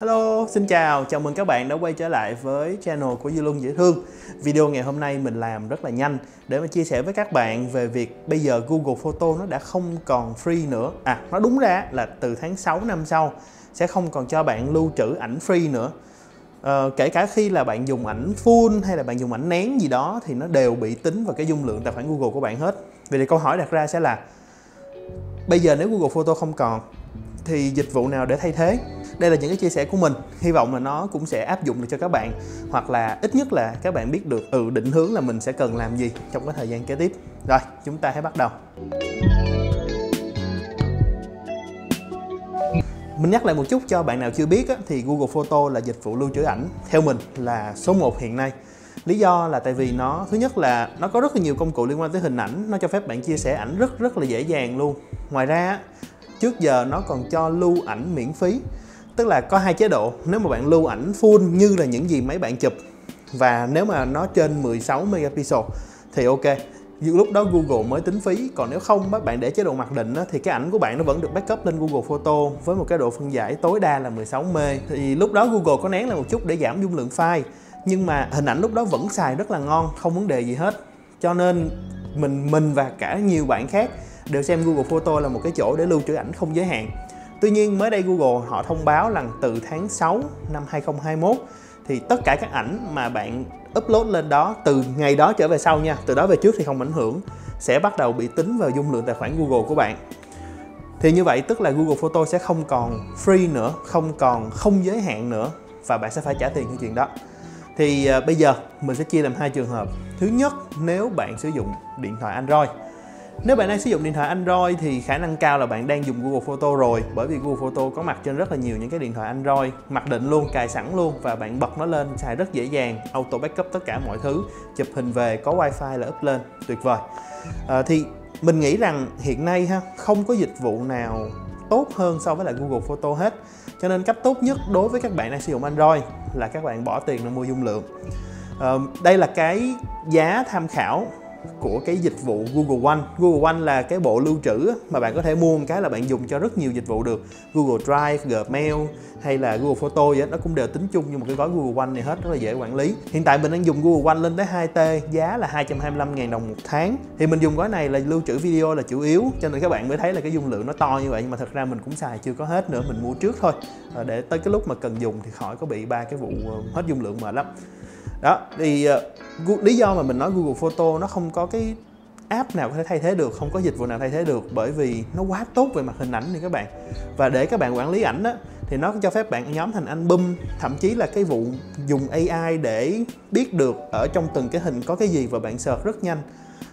Hello, xin chào, chào mừng các bạn đã quay trở lại với channel của Dư Luân Dễ Thương. Video ngày hôm nay mình làm rất là nhanh để mà chia sẻ với các bạn về việc bây giờ Google Photo nó đã không còn free nữa. À, nó đúng ra là từ tháng 6 năm sau sẽ không còn cho bạn lưu trữ ảnh free nữa. À, kể cả khi là bạn dùng ảnh full hay là bạn dùng ảnh nén gì đó thì nó đều bị tính vào cái dung lượng tài khoản Google của bạn hết. Vậy thì câu hỏi đặt ra sẽ là bây giờ nếu Google Photo không còn thì dịch vụ nào để thay thế? Đây là những cái chia sẻ của mình. Hy vọng là nó cũng sẽ áp dụng được cho các bạn hoặc là ít nhất là các bạn biết được ừ định hướng là mình sẽ cần làm gì trong cái thời gian kế tiếp. Rồi chúng ta hãy bắt đầu. Mình nhắc lại một chút cho bạn nào chưa biết á, thì Google Photo là dịch vụ lưu trữ ảnh. Theo mình là số 1 hiện nay. Lý do là tại vì nó thứ nhất là nó có rất là nhiều công cụ liên quan tới hình ảnh. Nó cho phép bạn chia sẻ ảnh rất rất là dễ dàng luôn. Ngoài ra trước giờ nó còn cho lưu ảnh miễn phí tức là có hai chế độ. Nếu mà bạn lưu ảnh full như là những gì mấy bạn chụp, và nếu mà nó trên 16 megapixel thì ok. Lúc đó Google mới tính phí, còn nếu không các bạn để chế độ mặc định thì cái ảnh của bạn nó vẫn được backup lên Google Photo với một cái độ phân giải tối đa là 16 m thì lúc đó Google có nén lại một chút để giảm dung lượng file, nhưng mà hình ảnh lúc đó vẫn xài rất là ngon, không vấn đề gì hết. Cho nên mình mình và cả nhiều bạn khác đều xem Google Photo là một cái chỗ để lưu trữ ảnh không giới hạn. Tuy nhiên mới đây Google họ thông báo rằng từ tháng 6 năm 2021 thì tất cả các ảnh mà bạn upload lên đó từ ngày đó trở về sau nha, từ đó về trước thì không ảnh hưởng sẽ bắt đầu bị tính vào dung lượng tài khoản Google của bạn. Thì như vậy tức là Google Photo sẽ không còn free nữa, không còn không giới hạn nữa và bạn sẽ phải trả tiền cho chuyện đó. Thì uh, bây giờ mình sẽ chia làm hai trường hợp. Thứ nhất, nếu bạn sử dụng điện thoại Android nếu bạn đang sử dụng điện thoại Android thì khả năng cao là bạn đang dùng Google Photo rồi bởi vì Google Photo có mặt trên rất là nhiều những cái điện thoại Android mặc định luôn, cài sẵn luôn và bạn bật nó lên xài rất dễ dàng, auto backup tất cả mọi thứ, chụp hình về có wifi là up lên, tuyệt vời. À, thì mình nghĩ rằng hiện nay ha không có dịch vụ nào tốt hơn so với lại Google Photo hết cho nên cách tốt nhất đối với các bạn đang sử dụng Android là các bạn bỏ tiền ra mua dung lượng à, đây là cái giá tham khảo của cái dịch vụ Google One. Google One là cái bộ lưu trữ mà bạn có thể mua một cái là bạn dùng cho rất nhiều dịch vụ được. Google Drive, Gmail hay là Google Photo vậy nó cũng đều tính chung như một cái gói Google One này hết rất là dễ quản lý. Hiện tại mình đang dùng Google One lên tới 2T, giá là 225.000 đồng một tháng. Thì mình dùng gói này là lưu trữ video là chủ yếu cho nên các bạn mới thấy là cái dung lượng nó to như vậy nhưng mà thật ra mình cũng xài chưa có hết nữa, mình mua trước thôi. Ờ, để tới cái lúc mà cần dùng thì khỏi có bị ba cái vụ ờ, hết dung lượng mệt lắm đó thì uh, lý do mà mình nói Google Photo nó không có cái app nào có thể thay thế được không có dịch vụ nào thay thế được bởi vì nó quá tốt về mặt hình ảnh thì các bạn. Và để các bạn quản lý ảnh á thì nó cho phép bạn nhóm thành album thậm chí là cái vụ dùng AI để biết được ở trong từng cái hình có cái gì và bạn search rất nhanh.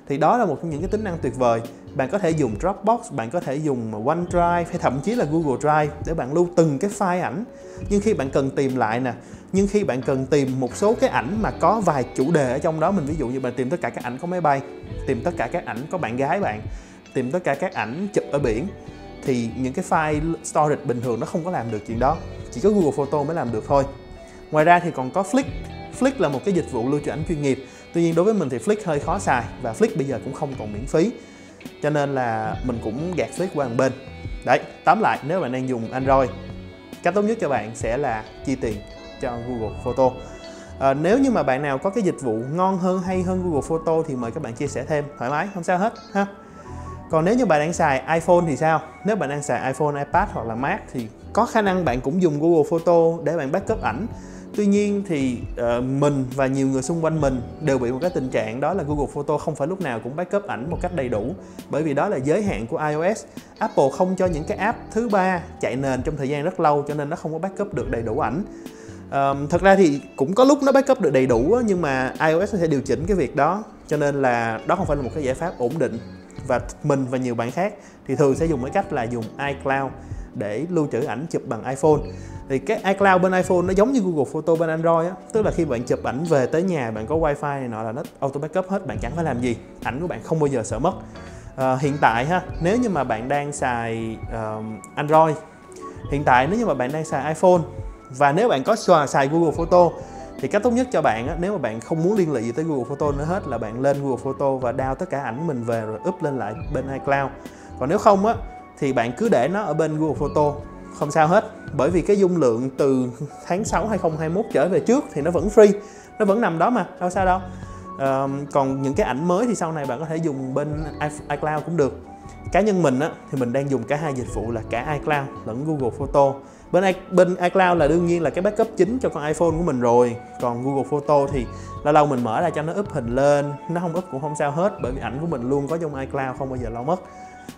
Thì đó là một trong những cái tính năng tuyệt vời. Bạn có thể dùng Dropbox bạn có thể dùng OneDrive hay thậm chí là Google Drive để bạn lưu từng cái file ảnh. Nhưng khi bạn cần tìm lại nè nhưng khi bạn cần tìm một số cái ảnh mà có vài chủ đề ở trong đó, mình ví dụ như bạn tìm tất cả các ảnh có máy bay, tìm tất cả các ảnh có bạn gái bạn, tìm tất cả các ảnh chụp ở biển, thì những cái file storage bình thường nó không có làm được chuyện đó. Chỉ có Google Photo mới làm được thôi. Ngoài ra thì còn có Flick. Flick là một cái dịch vụ lưu trữ ảnh chuyên nghiệp. Tuy nhiên đối với mình thì Flick hơi khó xài và Flick bây giờ cũng không còn miễn phí. Cho nên là mình cũng gạt Flick qua một bên. Đấy, tóm lại, nếu bạn đang dùng Android, cách tốt nhất cho bạn sẽ là chi tiền cho Google Photo. À, nếu như mà bạn nào có cái dịch vụ ngon hơn hay hơn Google Photo thì mời các bạn chia sẻ thêm thoải mái không sao hết ha. Còn nếu như bạn đang xài iPhone thì sao? Nếu bạn đang xài iPhone iPad hoặc là Mac thì có khả năng bạn cũng dùng Google Photo để bạn backup ảnh. Tuy nhiên thì uh, mình và nhiều người xung quanh mình đều bị một cái tình trạng đó là Google Photo không phải lúc nào cũng backup ảnh một cách đầy đủ. Bởi vì đó là giới hạn của iOS. Apple không cho những cái app thứ ba chạy nền trong thời gian rất lâu cho nên nó không có backup được đầy đủ ảnh um, thật ra thì cũng có lúc nó backup được đầy đủ nhưng mà iOS sẽ điều chỉnh cái việc đó. Cho nên là đó không phải là một cái giải pháp ổn định và mình và nhiều bạn khác thì thường sẽ dùng cái cách là dùng iCloud để lưu trữ ảnh chụp bằng iPhone. Thì cái iCloud bên iPhone nó giống như Google Photo bên Android á tức là khi bạn chụp ảnh về tới nhà bạn có wifi này nọ là nó auto backup hết bạn chẳng phải làm gì ảnh của bạn không bao giờ sợ mất. À, hiện tại ha nếu như mà bạn đang xài uh, Android hiện tại nếu như mà bạn đang xài iPhone và nếu bạn có xài Google Photo thì cách tốt nhất cho bạn á, nếu mà bạn không muốn liên lụy gì tới Google Photo nữa hết là bạn lên Google Photo và download tất cả ảnh mình về rồi up lên lại bên iCloud. Còn nếu không á thì bạn cứ để nó ở bên Google Photo. Không sao hết bởi vì cái dung lượng từ tháng 6 2021 trở về trước thì nó vẫn free nó vẫn nằm đó mà đâu sao đâu. À, còn những cái ảnh mới thì sau này bạn có thể dùng bên iCloud cũng được cá nhân mình á, thì mình đang dùng cả hai dịch vụ là cả iCloud lẫn Google Photo. Bên I, bên iCloud là đương nhiên là cái backup chính cho con iPhone của mình rồi. Còn Google Photo thì lâu lâu mình mở ra cho nó up hình lên nó không up cũng không sao hết bởi vì ảnh của mình luôn có trong iCloud không bao giờ lo mất.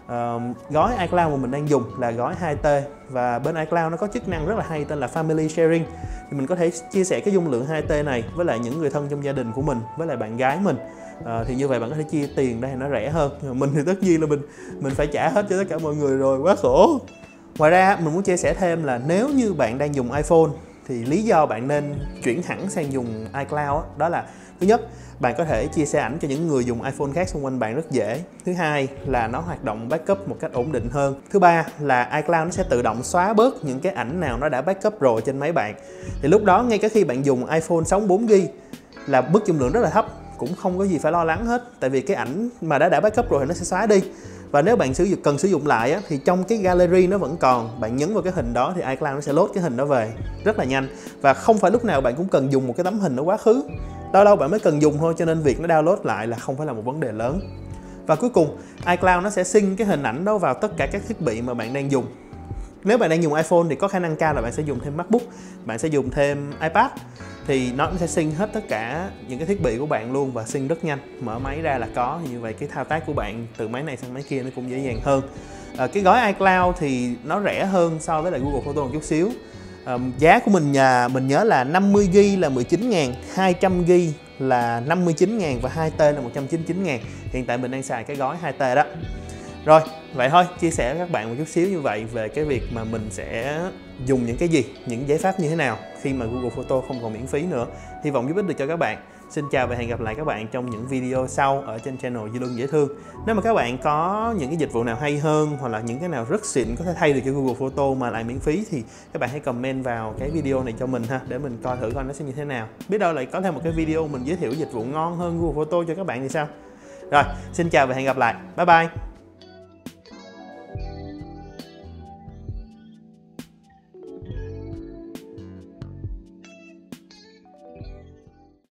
Uh, gói iCloud mà mình đang dùng là gói 2T và bên iCloud nó có chức năng rất là hay tên là Family Sharing. Thì mình có thể chia sẻ cái dung lượng 2T này với lại những người thân trong gia đình của mình với lại bạn gái mình à, thì như vậy bạn có thể chia tiền đây nó rẻ hơn. Mình thì tất nhiên là mình mình phải trả hết cho tất cả mọi người rồi quá khổ. Ngoài ra mình muốn chia sẻ thêm là nếu như bạn đang dùng iPhone thì lý do bạn nên chuyển hẳn sang dùng iCloud đó là thứ nhất bạn có thể chia sẻ ảnh cho những người dùng iPhone khác xung quanh bạn rất dễ. Thứ hai là nó hoạt động backup một cách ổn định hơn. Thứ ba là iCloud nó sẽ tự động xóa bớt những cái ảnh nào nó đã backup rồi trên máy bạn. Thì lúc đó ngay cả khi bạn dùng iPhone 64 GB là mức dung lượng rất là thấp cũng không có gì phải lo lắng hết. Tại vì cái ảnh mà đã đã backup rồi thì nó sẽ xóa đi. Và nếu bạn sử dụng cần sử dụng lại á, thì trong cái gallery nó vẫn còn. Bạn nhấn vào cái hình đó thì iCloud nó sẽ load cái hình đó về rất là nhanh. Và không phải lúc nào bạn cũng cần dùng một cái tấm hình nó quá khứ. Lâu lâu bạn mới cần dùng thôi cho nên việc nó download lại là không phải là một vấn đề lớn. Và cuối cùng iCloud nó sẽ sync cái hình ảnh đó vào tất cả các thiết bị mà bạn đang dùng. Nếu bạn đang dùng iPhone thì có khả năng cao là bạn sẽ dùng thêm MacBook bạn sẽ dùng thêm iPad thì nó sẽ sync hết tất cả những cái thiết bị của bạn luôn và sync rất nhanh. Mở máy ra là có thì như vậy cái thao tác của bạn từ máy này sang máy kia nó cũng dễ dàng hơn. À, cái gói iCloud thì nó rẻ hơn so với lại Google Photo một chút xíu. À, giá của mình nhà mình nhớ là 50 GB là 19 ngàn 200 GB là 59 ngàn và 2T là 199 ngàn hiện tại mình đang xài cái gói 2T đó. Rồi vậy thôi chia sẻ với các bạn một chút xíu như vậy về cái việc mà mình sẽ dùng những cái gì những giải pháp như thế nào khi mà Google Photo không còn miễn phí nữa. Hy vọng giúp ích được cho các bạn. Xin chào và hẹn gặp lại các bạn trong những video sau ở trên channel Dư Luân Dễ Thương. Nếu mà các bạn có những cái dịch vụ nào hay hơn hoặc là những cái nào rất xịn có thể thay được cho Google Photo mà lại miễn phí thì các bạn hãy comment vào cái video này cho mình ha để mình coi thử coi nó sẽ như thế nào. Biết đâu lại có thêm một cái video mình giới thiệu dịch vụ ngon hơn Google Photo cho các bạn thì sao? Rồi, xin chào và hẹn gặp lại. Bye bye.